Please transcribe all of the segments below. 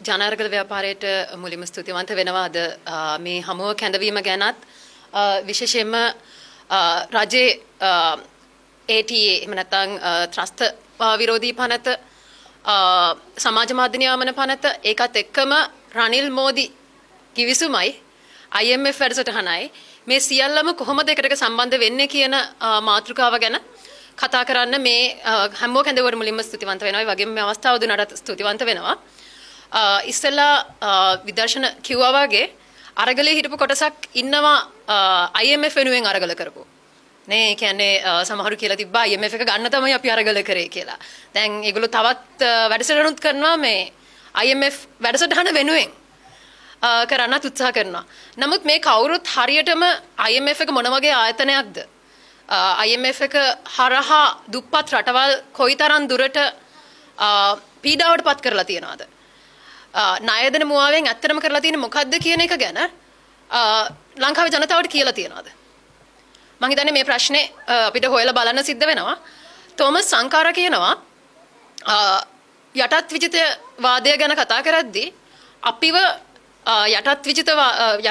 ජනාර්ගල ව්‍යාපාරයට මුලින්ම ස්තුතිවන්ත වෙනවා අද මේ හමුව කැඳවීම ගැනත් විශේෂයෙන්ම රජයේ ATA එහෙම නැත්නම් ත්‍රස්ත විරෝධී පනත සමාජ මාධ්‍ය නියාමන පනත ඒකත් එක්කම රනිල් මෝදි කිවිසුමයි IMF වැඩසටහනයි මේ සියල්ලම කොහොමද එකට සම්බන්ධ වෙන්නේ කියන මාතෘකාව ගැන කතා කරන්න මේ හැමෝ කැඳවර මුලින්ම ස්තුතිවන්ත වෙනවා. ඒ වගේම මේ අවස්ථාව දුන්නට ස්තුතිවන්ත වෙනවා. ඉස්සෙල්ලා විදර්ශන කිව්වා වගේ අරගලේ හිටපු කොටසක් ඉන්නවා IMF වෙනුවෙන් අරගල කරපු. නේ කියන්නේ සමහරු කියලා තිබ්බා IMF එක ගන්න තමයි අපි අරගල කරේ කියලා. දැන් ඒගොල්ලෝ තවත් වැඩසටහනුත් කරනවා මේ IMF වැඩසටහන වෙනුවෙන් කරන්නත් උත්සාහ කරනවා. නමුත් මේ කවුරුත් හරියටම IMF එක මොන වගේ ආයතනයක්ද? IMF එක හරහා දුප්පත් රටවල් කොයිතරම් දුරට පීඩාවට පත් කරලා තියනවද? ණයදෙන මුවාවෙන් ඇත්තටම කරලා තියෙන්නේ මොකද්ද කියන එක ගැන ලංකාවේ ජනතාවට කියලා තියනවාද? මම හිතන්නේ මේ ප්‍රශ්නේ අපිට හොයලා බලන්න සිද්ධ වෙනවා. තෝමස් සංකාර කියනවා යටත් විජිත වාදය ගැන කතා කරද්දී අපිව යටත් විජිත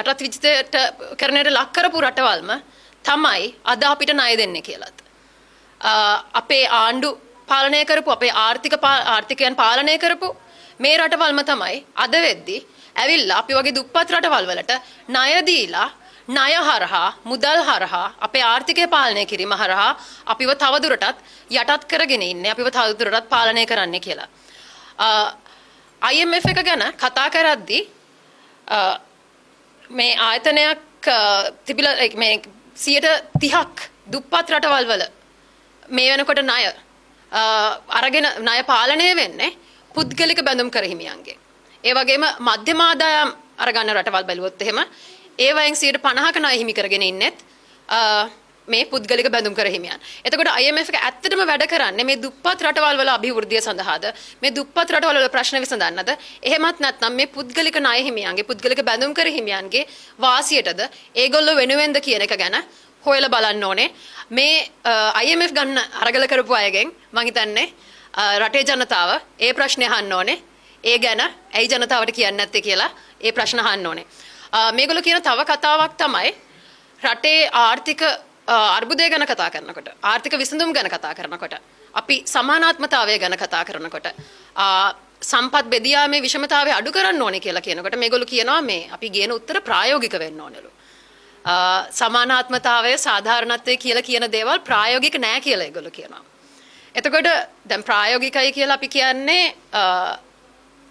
යටත් විජිතයට කරන්නට ලක් කරපු රටවල්ම තමයි අද අපිට ණය දෙන්නේ කියලාත්. අපේ ආණ්ඩු පාලනය කරපු අපේ ආර්ථික ආර්ථිකයන් පාලනය කරපු මේ රටවල්ම තමයි අද වෙද්දි ඇවිල්ලා අපි වගේ දුප්පත් රටවල් වලට ණය දීලා ණය හරහා මුදල් හරහා අපේ ආර්ථිකය පාලනය කිරීම හරහා අපිව තවදුරටත් යටත් කරගෙන ඉන්නේ අපිව තවදුරටත් පාලනය කරන්න කියලා. IMF එක ගැන කතා කරද්දී මේ ආයතනයක් තිබිලා මේ 30ක් දුප්පත් රටවල් වල මේ වෙනකොට ණය අරගෙන ණය පාලනය වෙන්නේ පුද්ගලික බැඳුම් කර හිමියන්ගේ. ඒ වගේම මධ්‍යම ආදායම් අරගන්න රටවල් බැලුවොත් එහෙම ඒ වයින් 50ක ණය හිමි කරගෙන ඉන්නෙත් මේ පුද්ගලික බැඳුම් කර හිමියන්. එතකොට IMF එක ඇත්තටම වැඩ කරන්නේ මේ දුප්පත් රටවල් වල අභිවෘද්ධිය සඳහාද මේ දුප්පත් රටවල් වල ප්‍රශ්න විසඳන්නද එහෙමත් නැත්නම් මේ පුද්ගලික ණය හිමියන්ගේ පුද්ගලික බැඳුම් කර හිමියන්ගේ වාසියටද ඒගොල්ලෝ වෙනුවෙන්ද කියන එක ගැන හොයලා බලන්න ඕනේ. මේ IMF ගන්න අරගල කරපු අයගෙන් මං හිතන්නේ රටේ ජනතාව ඒ ප්‍රශ්නේ අහන්න ඕනේ. ඒ ගැන ඇයි ජනතාවට කියන්නේ නැත්තේ කියලා ඒ ප්‍රශ්න අහන්න ඕනේ. මේගොල්ලෝ කියන තව කතාවක් තමයි රටේ ආර්ථික අර්බුදය ගැන කතා කරනකොට ආර්ථික විසඳුම් ගැන කතා කරනකොට අපි සමානාත්මතාවය ගැන කතා කරනකොට සම්පත් බෙදියාමේ විෂමතාවය අඩු කරන්න ඕනේ කියලා කියනකොට මේගොල්ලෝ කියනවා මේ අපි ගේන උත්තර ප්‍රායෝගික වෙන්න ඕනලු. සමානාත්මතාවය සාධාරණත්වය කියලා කියන දේවල් ප්‍රායෝගික නෑ කියලා ඒගොල්ලෝ කියනවා. එතකොට දැන් ප්‍රායෝගිකයි කියලා අපි කියන්නේ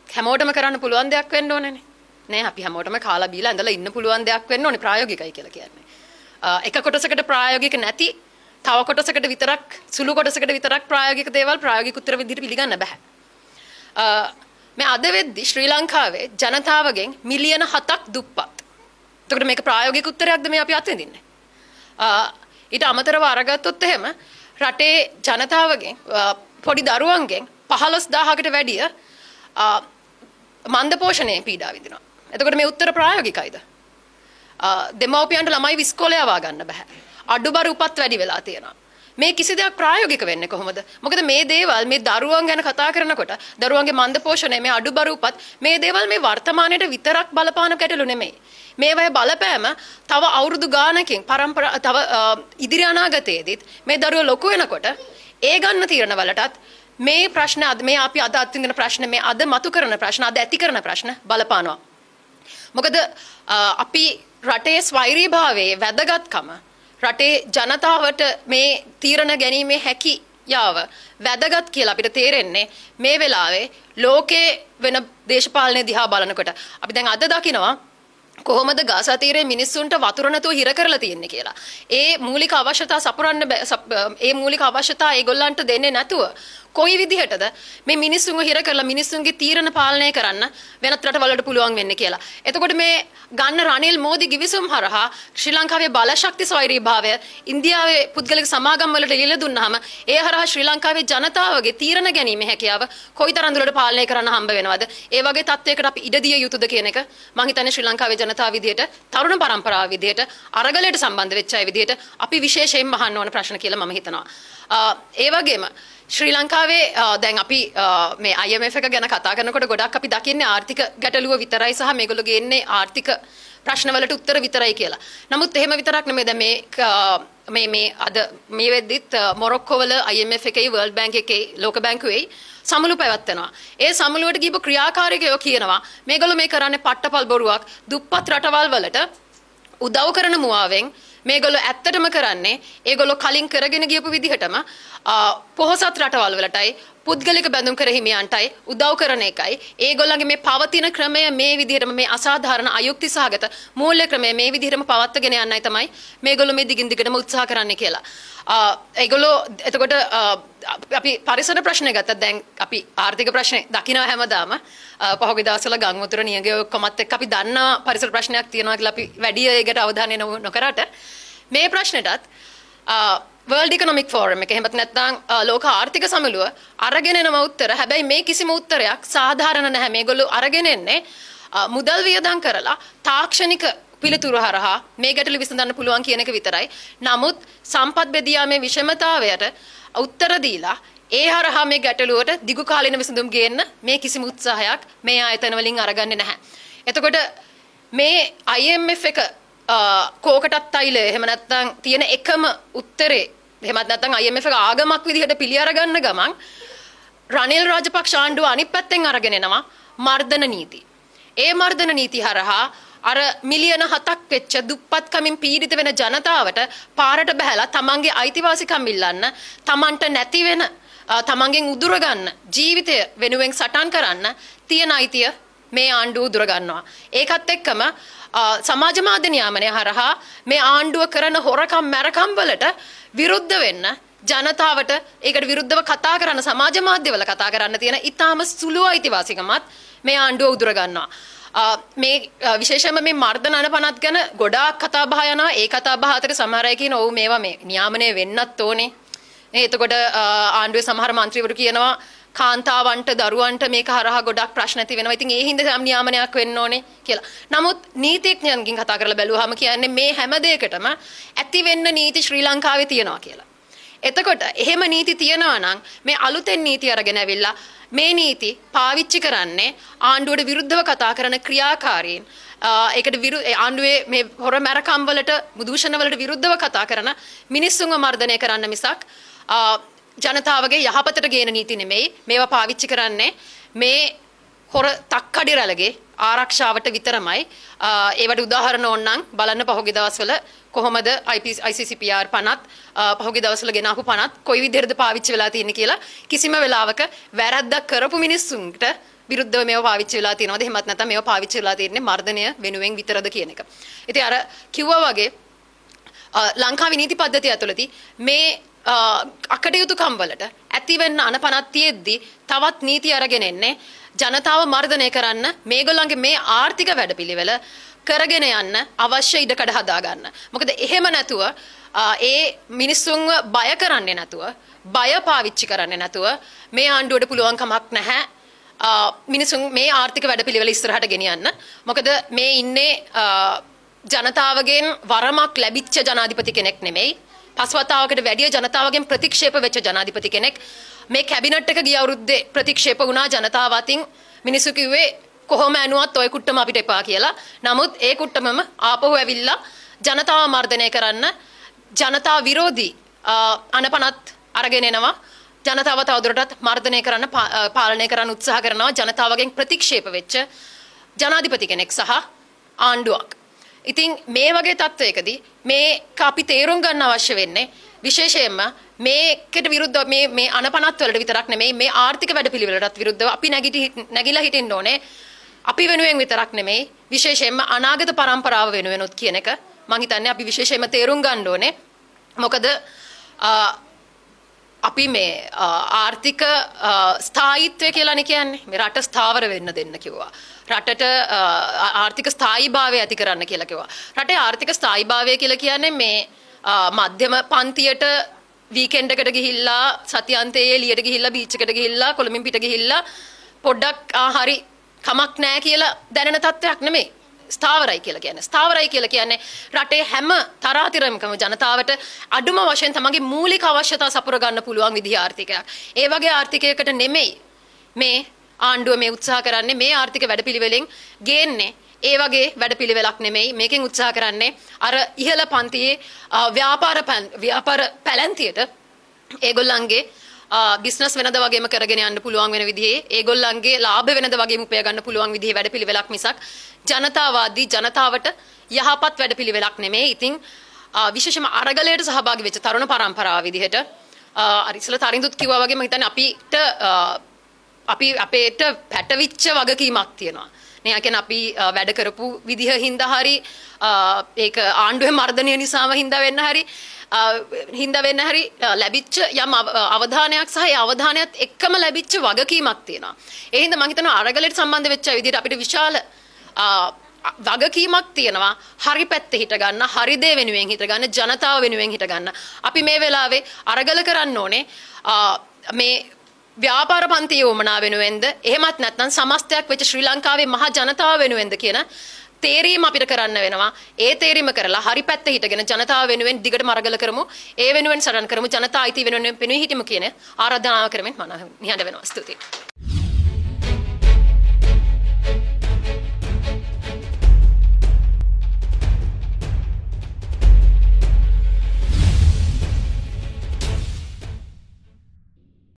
හැමෝටම කරන්න පුළුවන් දෙයක් වෙන්න ඕනේනේ. නේ අපි හැමෝටම කාලා බීලා ඇඳලා ඉන්න පුළුවන් දෙයක් වෙන්න ඕනේ ප්‍රායෝගිකයි කියලා කියන්නේ. එක කොටසකට ප්‍රායෝගික නැති තව කොටසකට විතරක් සුළු කොටසකට විතරක් ප්‍රායෝගික දේවල් ප්‍රායෝගික උත්තර විදිහට පිළිගන්න බෑ. මේ අද වෙද්දි ශ්‍රී ලංකාවේ ජනතාවගෙන් මිලියන 7ක් දුප්පත්. එතකොට මේක ප්‍රායෝගික උත්තරයක්ද මේ අපි අත්විඳින්නේ? ඊට අමතරව අරගත්තොත් එහෙම රටේ ජනතාවගෙන් පොඩි දරුවන්ගෙන් 15000කට වැඩිය මන්ද පෝෂණයෙන් පීඩා විඳිනවා. එතකොට මේ උත්තර ප්‍රායෝගිකයිද? දෙමව්පියන්ට ළමයි විස්කෝලේ යවා ගන්න බෑ. අඩුබර උපත් වැඩි වෙලා තියෙනවා. මේ කිසි දෙයක් ප්‍රායෝගික වෙන්නේ කොහොමද? මොකද මේ දේවල් මේ දරුවන් ගැන කතා කරනකොට දරුවන්ගේ මන්ද පෝෂණය මේ අඩුබර උපත් මේ දේවල් මේ වර්තමානයේ විතරක් බලපාන ගැටලු නෙමෙයි. මේවයි බලපෑම තව අවුරුදු ගානකින් පරම්පරා තව ඉදිරි අනාගතයේදීත් මේ දරුවෝ ලොකු වෙනකොට ඒ ගන්න තීරණ වලටත් මේ ප්‍රශ්න අද මේ අපි අද අත්විඳින ප්‍රශ්න මේ අද මතු කරන ප්‍රශ්න අද ඇති කරන ප්‍රශ්න බලපානවා. මොකද අපි රටේ ස්වෛරීභාවයේ වැදගත්කම රටේ ජනතාවට මේ තීරණ ගැනීමේ හැකියාව වැදගත් කියලා අපිට තේරෙන්නේ මේ වෙලාවේ ලෝකේ වෙන දේශපාලනය දිහා බලනකොට අපි දැන් අද දකිනවා කොහොමද ගාසා තීරයේ මිනිස්සුන්ට වතුර නැතුව හිර කරලා තියෙන්නේ කියලා. ඒ මූලික අවශ්‍යතා සපුරන්න ඒ මූලික අවශ්‍යතා ඒගොල්ලන්ට දෙන්නේ නැතුව කොයි විදිහටද මේ මිනිස්සුන්ව හිර කරලා මිනිස්සුන්ගේ තීරණ පාලනය කරන්න වෙනත් රටවලට පුළුවන් වෙන්නේ කියලා. එතකොට මේ ගන්න රනිල් මෝදි ගිවිසුම් හරහා ශ්‍රී ලංකාවේ බලශක්ති ස්වෛරීභාවය ඉන්දියාවේ පුද්ගලික සමාගම් වලට ලියලා දුන්නාම ඒ හරහා ශ්‍රී ලංකාවේ ජනතාවගේ තීරණ ගැනීම හැකියාව කොයිතරම් දුරට පාලනය කරන්න හම්බ වෙනවද? ඒ වගේ තත්වයකට අපි ඉඩ දිය යුතුද කියන එක මම හිතන්නේ ශ්‍රී ලංකාවේ ජනතාව විදියට තරුණ පරම්පරාව විදියට අරගලයට සම්බන්ධ වෙච්ච අය විදියට අපි විශේෂයෙන්ම අහන්න ඕන ප්‍රශ්න කියලා මම හිතනවා. ඒ වගේම ශ්‍රී ලංකාවේ දැන් අපි මේ IMF එක ගැන කතා කරනකොට ගොඩක් අපි දකින්නේ ආර්ථික ගැටලුව විතරයි සහ මේගොල්ලෝ ගේන්නේ ආර්ථික ප්‍රශ්නවලට උත්තර විතරයි කියලා. නමුත් එහෙම විතරක් නෙමෙයි දැන් මේ මේ මේ අද මේ වෙද්දිත් මොරොක්කෝවල IMF එකේ World Bank එකේ ලෝක බැංකුවේ සමුළු පැවැත්වෙනවා. ඒ සමුළුවට ගිහපු ක්‍රියාකාරිකයෝ කියනවා මේගොල්ලෝ මේ කරන්නේ පට්ටපල් බොරුවක් දුප්පත් රටවල් වලට උදව් කරන මුවාවෙන් මේගොල්ලෝ ඇත්තටම කරන්නේ ඒගොල්ලෝ කලින් කරගෙන ගියපු විදිහටම පොහොසත් රටවල් වලටයි පුද්ගලික බැඳුම් කර හිමියන්ටයි උදව් කරන එකයි. ඒගොල්ලන්ගේ මේ පවතින ක්‍රමය මේ විදිහටම මේ අසාධාරණ අයුක්ති සහගත මූල්‍ය ක්‍රමය මේ විදිහටම පවත්වාගෙන යන්නයි තමයි මේගොල්ලෝ මේ දිගින් දිගටම උත්සාහ කරන්නේ කියලා. ඒගොල්ලෝ එතකොට අපි පරිසර ප්‍රශ්නය ගත්තත් දැන් අපි ආර්ථික ප්‍රශ්නේ දකිනවා හැමදාම. පහුගිය දවස්වල ගම් වතුර නියඟය ඔක්කොමත් එක්ක අපි දන්නා පරිසර ප්‍රශ්නයක් තියෙනවා කියලා අපි වැඩි ඒකට අවධානය නොකරට. මේ ප්‍රශ්නෙටත් වර්ල්ඩ් ඉකනොමික් ෆෝරම් එක එහෙමත් නැත්නම් ලෝක ආර්ථික සමුළුව අරගෙන එනම උත්තර හැබැයි මේ කිසිම උත්තරයක් සාධාරණ නැහැ මේගොල්ලෝ අරගෙන එන්නේ මුදල් වියදම් කරලා තාක්ෂණික පිළිතුරු හරහා මේ ගැටලු විසඳන්න පුළුවන් කියන එක විතරයි. නමුත් සම්පත් බෙදියාමේ විෂමතාවයට උත්තර දීලා ඒ හරහා මේ ගැටලුවට දිගු කාලින විසඳුම් ගේන්න මේ කිසිම උත්සාහයක් මේ ආයතන වලින් අරගන්නේ නැහැ. එතකොට මේ IMF එක කෝකටත් තයිල එහෙම නැත්නම් තියෙන එකම උත්තරේ එහෙමත් නැත්නම් IMF එක ආගමක් විදිහට පිළි අරගන්න ගමන් රනිල් රාජපක්ෂ ආණ්ඩුව අනිත් පැත්තෙන් අරගෙන එනවා මර්ධන නීති. ඒ මර්ධන නීති හරහා අර මිලියන 7ක් වෙච්ච දුප්පත්කමින් පීඩිත වෙන ජනතාවට පාරට බහැලා තමන්ගේ අයිතිවාසිකම් ඉල්ලන්න තමන්ට නැති වෙන තමන්ගෙන් උදුර ගන්න ජීවිතය වෙනුවෙන් සටන් කරන්න තියෙන අයිතිය මේ ආණ්ඩුව දුරගන්නවා. ඒකත් එක්කම සමාජ මාධ්‍ය නියාමනය හරහා මේ ආණ්ඩුව කරන හොරකම් මැරකම් වලට විරුද්ධ වෙන්න ජනතාවට ඒකට විරුද්ධව කතා කරන සමාජ මාධ්‍යවල කතා කරන්න තියෙන ඉතාම සුළු අයිතිවාසිකමත් මේ ආණ්ඩුව උදුර ගන්නවා. මේ විශේෂම මේ මර්ධන අනපනත් ගැන ගොඩාක් කතා බහ යනවා. ඒ කතා බහ අතර සමහර අය කියනවා ඔව් මේවා මේ නියාමනය වෙන්නත් ඕනේ. එතකොට ආණ්ඩුවේ සමහර മന്ത്രിවරු කියනවා කාන්තාවන්ට දරුවන්ට මේක හරහා ගොඩක් ප්‍රශ්න ඇති වෙනවා. ඉතින් ඒ හින්දා යම් නියාමනයක් වෙන්න ඕනේ කියලා. නමුත් නීතිඥයන්ගෙන් කතා කරලා බැලුවාම කියන්නේ මේ හැම දෙයකටම ඇති වෙන්න නීති ශ්‍රී ලංකාවේ තියෙනවා කියලා. එතකොට එහෙම නීති තියෙනවා නම් මේ අලුතෙන් නීති අරගෙන ඇවිල්ලා මේ නීති පාවිච්චි කරන්නේ ආණ්ඩුවට විරුද්ධව කතා කරන ක්‍රියාකාරීන් ඒකට විරු ආණ්ඩුවේ මේ හොර මැරකම් වලට මුදූෂණ වලට විරුද්ධව කතා කරන මිනිස්සුන්ව මර්ධනය කරන්න මිසක් ජනතාවගේ යහපතට ගේන නීති නෙමෙයි. මේවා පාවිච්චි කරන්නේ මේ හොර තක්කඩි රැළගේ ආරක්ෂාවට විතරමයි. ඒවට උදාහරණ ඕනනම් බලන්න පහුගිය දවස්වල කොහොමද ICCPR පනත් පහුගිය දවස්වල ගෙනාපු පනත් කොයි විදිහටද පාවිච්චි වෙලා තියෙන්නේ කියලා කිසිම වෙලාවක වැරද්දක් කරපු මිනිස්සුන්ට විරුද්ධව මේවා පාවිච්චි වෙලා තියෙනවද? එහෙමත් නැත්නම් මේවා පාවිච්චි වෙලා තියෙන්නේ මර්ධනය වෙනුවෙන් විතරද කියන එක. ඉතින් අර කිව්වා වගේ ලංකාවේ නීති පද්ධතිය ඇතුළතදී මේ අකටයුතුකම් වලට ඇතිවෙන්න අනපනත් තියෙද්දි තවත් නීති අරගෙන එන්නේ ජනතාව මර්ධනය කරන්න මේගොල්ලන්ගේ මේ ආර්ථික වැඩපිළිවෙල කරගෙන යන්න අවශ්‍ය ඉඩකඩ හදාගන්න. මොකද එහෙම නැතුව ඒ මිනිස්සුන්ව බය කරන්නේ නැතුව බය පාවිච්චි කරන්නේ නැතුව මේ ආණ්ඩුවට පුළුවන් කමක් නැහැ මිනිසුන් මේ ආර්ථික වැඩපිළිවෙල ඉස්සරහට ගෙනියන්න. මොකද මේ ඉන්නේ ජනතාවගෙන් වරමක් ලැබිච්ච ජනාධිපති කෙනෙක් නෙමෙයි. පස්වතාවකට වැඩිය ජනතාවගෙන් ප්‍රතික්ෂේප වෙච්ච ජනාධිපති කෙනෙක් මේ කැබිනට් එක ගිය අවුරුද්දේ ප්‍රතික්ෂේප වුණා ජනතාව අතින් මිනිස්සු කිව්වේ කොහොම ඇනුවත් ඔය කුට්ටම අපිට එපා කියලා. නමුත් ඒ කුට්ටමම ආපහු ඇවිල්ලා ජනතාව මර්ධනය කරන්න ජනතා විරෝධී අනපනත් අරගෙන එනවා. ජනතාව තවදුරටත් මර්ධනය කරන්න පාලනය කරන්න උත්සාහ කරනවා ජනතාවගෙන් ප්‍රතික්ෂේප වෙච්ච ජනාධිපති කෙනෙක් සහ ආණ්ඩුවක්. ඉතින් මේ වගේ තත්ත්වයකදී මේක අපි තේරුම් ගන්න අවශ්‍ය වෙන්නේ විශේෂයෙන්ම මේකට විරුද්ධව මේ මේ අනපනත් වලට විතරක් නෙමෙයි මේ ආර්ථික වැඩපිළිවෙලටත් විරුද්ධව අපි නැගිටි නැගිලා හිටින්න ඕනේ. අපි වෙනුවෙන් විතරක් නෙමෙයි විශේෂයෙන්ම අනාගත පරම්පරාව වෙනුවෙනුත් කියන එක මම හිතන්නේ අපි විශේෂයෙන්ම තේරුම් ගන්න ඕනේ. මොකද අපි මේ ආර්ථික ස්ථායීත්වය කියලානේ කියන්නේ මේ රට ස්ථාවර වෙන්න දෙන්න කිව්වා. රටට ආර්ථික ස්ථායීභාවය ඇති කරන්න කියලා කිව්වා. රටේ ආර්ථික ස්ථායීභාවය කියලා කියන්නේ මේ මධ්‍යම පන්තියට වීකෙන්ඩ් එකට ගිහිල්ලා සතියන්තයේ එළියට ගිහිල්ලා බීච් එකට ගිහිල්ලා කොළඹින් පිට ගිහිල්ලා පොඩ්ඩක් හරි කමක් නැහැ කියලා දැනෙන තත්ත්වයක් නෙමෙයි. ස්ථාවරයි කියලා කියන්නේ. ස්ථාවරයි කියලා කියන්නේ රටේ හැම තරාතිරමකම ජනතාවට අඩුම වශයෙන් තමන්ගේ මූලික අවශ්‍යතා සපුර ගන්න පුළුවන් විදිහ ආර්ථිකයක්. ඒ වගේ ආර්ථිකයකට නෙමෙයි මේ ආණ්ඩුව මේ උත්සාහ කරන්නේ මේ ආර්ථික වැඩපිළිවෙලෙන් ගේන්නේ ඒ වගේ වැඩපිළිවෙලක් නෙමෙයි මේකෙන් උත්සාහ කරන්නේ අර ඉහළ පන්තියේ ව්‍යාපාර ව්‍යාපාර පැලැන්තියට ඒගොල්ලන්ගේ බිස්නස් වෙනද වගේම කරගෙන යන්න පුළුවන් වෙන විදිහේ ඒගොල්ලන්ගේ ලාභ වෙනද වගේම උපය ගන්න පුළුවන් විදිහේ වැඩපිළිවෙලක් මිසක් ජනතාවාදී ජනතාවට යහපත් වැඩපිළිවෙලක් නෙමෙයි. ඉතින් විශේෂම අරගලයට සහභාගී වෙච්ච තරුණ පරම්පරාව විදිහට අර ඉස්සලා තරිඳුත් කිව්වා වගේම හිතන්නේ අපිට අපි අපේට පැටවිච්ච වගකීමක් තියෙනවා. නේ කියන්නේ අපි වැඩ කරපු විදිහ හින්දා හරි ඒක ආණ්ඩුවේ මර්ධනය නිසාම හින්දා වෙන්න හරි හින්දා වෙන්න හරි ලැබිච්ච යම් අවධානයක් සහ ඒ අවධානයත් එක්කම ලැබිච්ච වගකීමක් තියෙනවා. ඒ හින්දා මම හිතනවා අරගලයට සම්බන්ධ වෙච්ච විදිහට අපිට විශාල වගකීමක් තියෙනවා. හරි පැත්තේ හිට ගන්න හරි දේ වෙනුවෙන් හිට ගන්න ජනතාව වෙනුවෙන් හිට ගන්න. අපි මේ වෙලාවේ අරගල කරන්න ඕනේ. මේ ව්‍යාපාර පන්තියේ උමනා වෙනුවෙන්ද? එහෙමත් නැත්නම් සමස්තයක් වෙච්ච ශ්‍රී ලංකාවේ මහා ජනතාව වෙනුවෙන්ද කියන තේරීම අපිට කරන්න වෙනවා. ඒ තේරීම කරලා හරි පැත්තේ හිටගෙන ජනතාව වෙනුවෙන් දිගට මරගල කරමු. ඒ වෙනුවෙන් සටන් කරමු. ජනතා අයිති වෙනුවෙන් පෙනී හිටමු කියන ආරාධනාව කරමින් මම නිහඬ වෙනවා. ස්තුතියි.